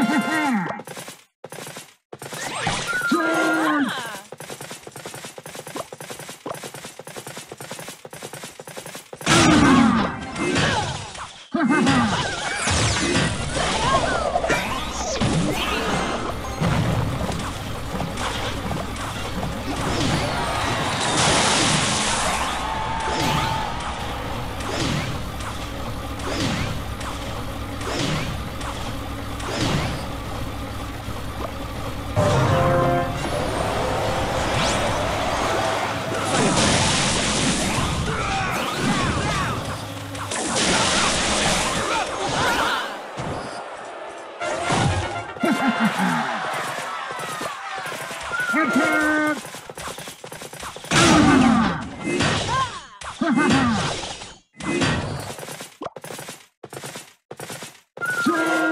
Ha ha ha! Magic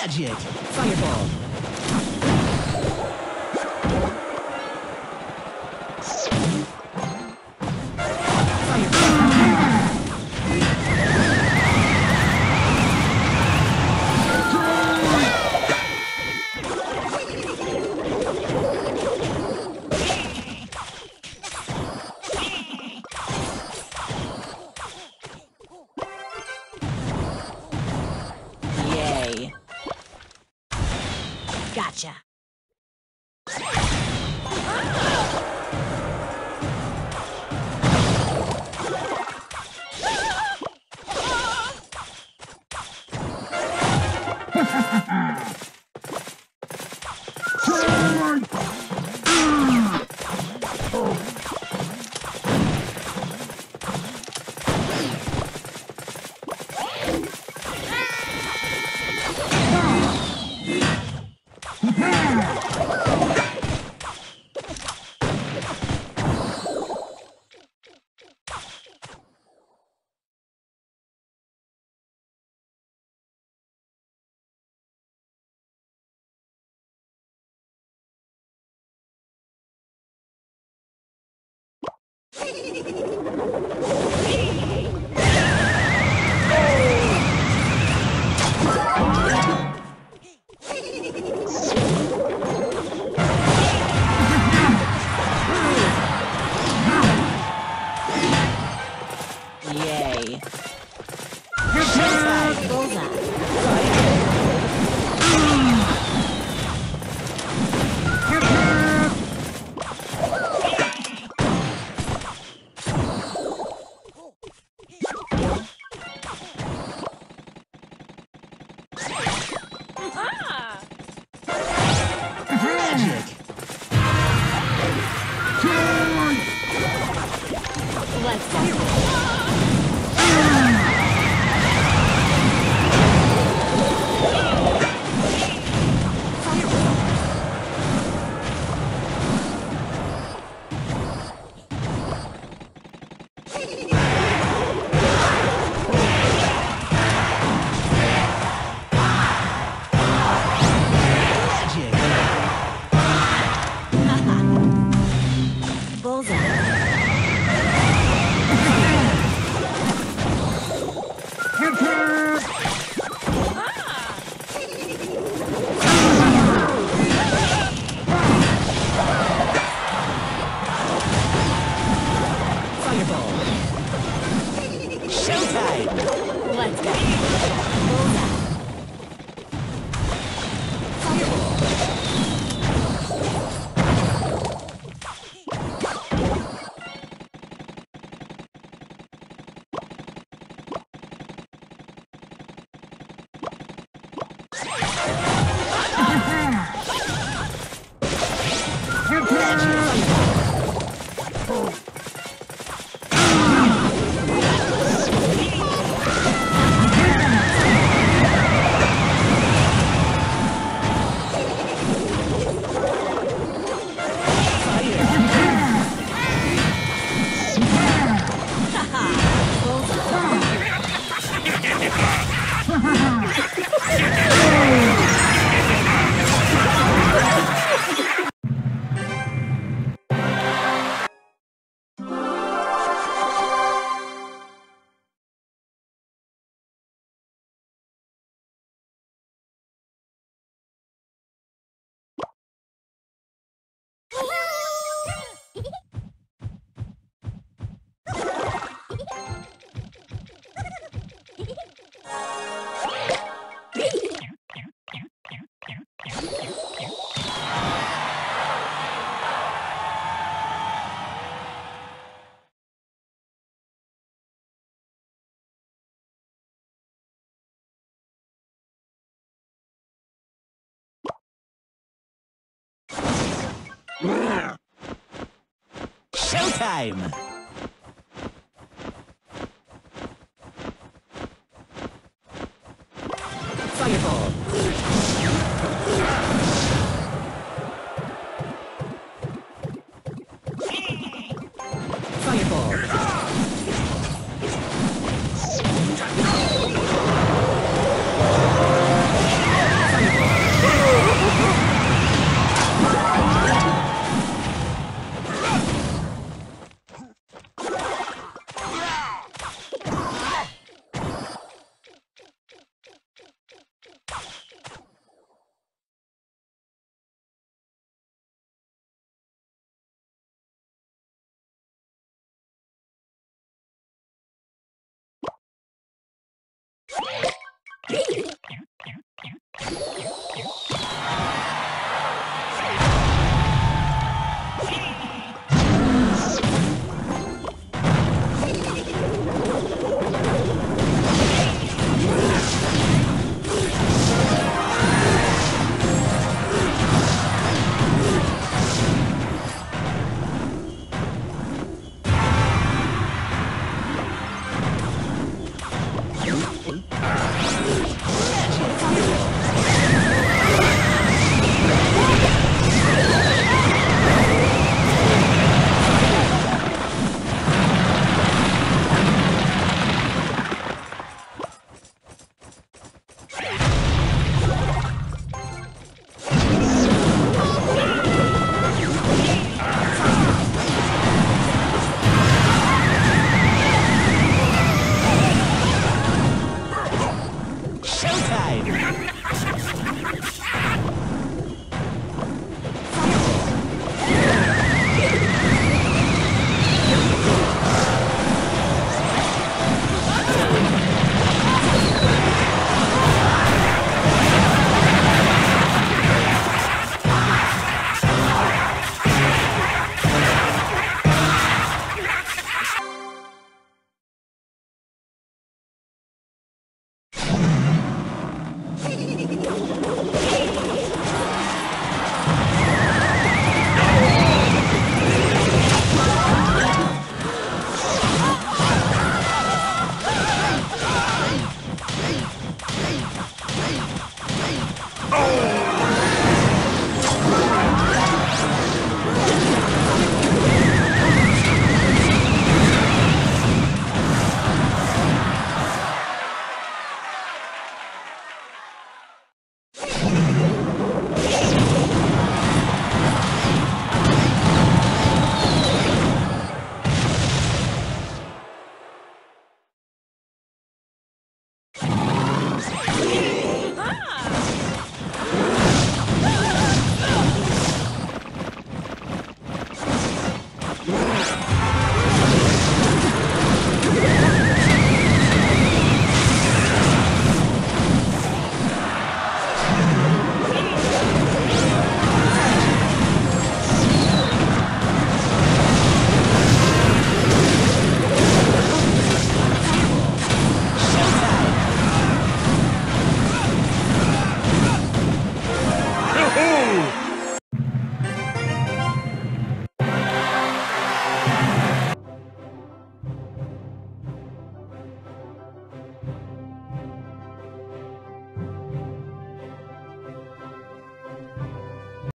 Magic! Fireball! Gotcha. Legend! Showtime! Thank you.